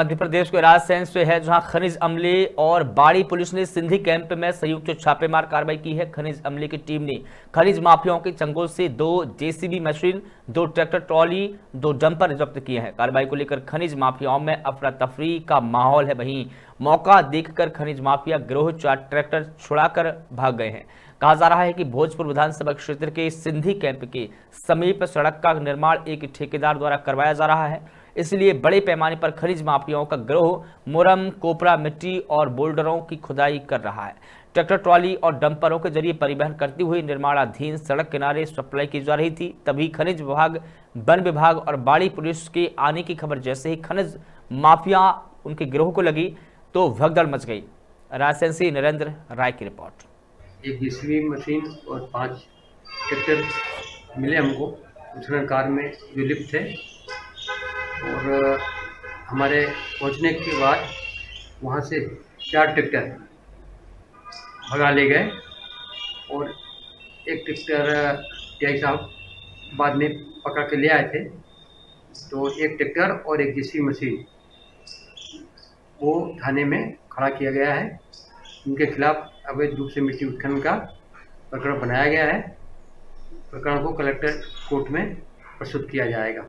मध्य प्रदेश के राजसैन से है जहाँ खनिज अमले और बाड़ी पुलिस ने सिंधी कैंप में संयुक्त छापेमार कार्रवाई की है। खनिज अमले की टीम ने खनिज माफियाओं के चंगुल से दो जेसीबी मशीन, दो ट्रैक्टर ट्रॉली, दो डंपर जब्त किए हैं। कार्रवाई को लेकर खनिज माफियाओं में अफरा तफरी का माहौल है। वहीं मौका देखकर खनिज माफिया ग्रोह चार ट्रैक्टर छुड़ाकर भाग गए हैं। कहा जा रहा है कि भोजपुर विधानसभा क्षेत्र के सिंधी कैंप के समीप सड़क का निर्माण एक ठेकेदार द्वारा करवाया जा रहा है। इसलिए बड़े पैमाने पर खनिज माफियाओं का ग्रोह मुरम, कोपरा, मिट्टी और बोल्डरों की खुदाई कर रहा है। ट्रैक्टर, ट्रॉली और डंपरों के ज़रिए परिवहन करती हुई निर्माणाधीन सड़क किनारे सप्लाई की जा रही थी, तभी खनिज विभाग, वन विभाग और बाड़ी पुलिस के आने की खबर जैसे ही खनिज माफिया उनके गिरोह को लगी तो भगदड़ मच गई। रायसेन से नरेंद्र राय की रिपोर्ट। एक जेसीबी मशीन और पाँच ट्रैक्टर मिले हमको। उत्खनन कार में जो लिफ्ट है और हमारे पहुँचने के बाद वहाँ से चार ट्रैक्टर भगा ले गए और एक ट्रैक्टर टीआई साहब बाद में पकड़ के ले आए थे। तो एक ट्रैक्टर और एक जीसी मशीन, वो थाने में खड़ा किया गया है। उनके खिलाफ अवैध रूप से मिट्टी उत्खनन का प्रकरण बनाया गया है। प्रकरण को कलेक्टर कोर्ट में प्रस्तुत किया जाएगा।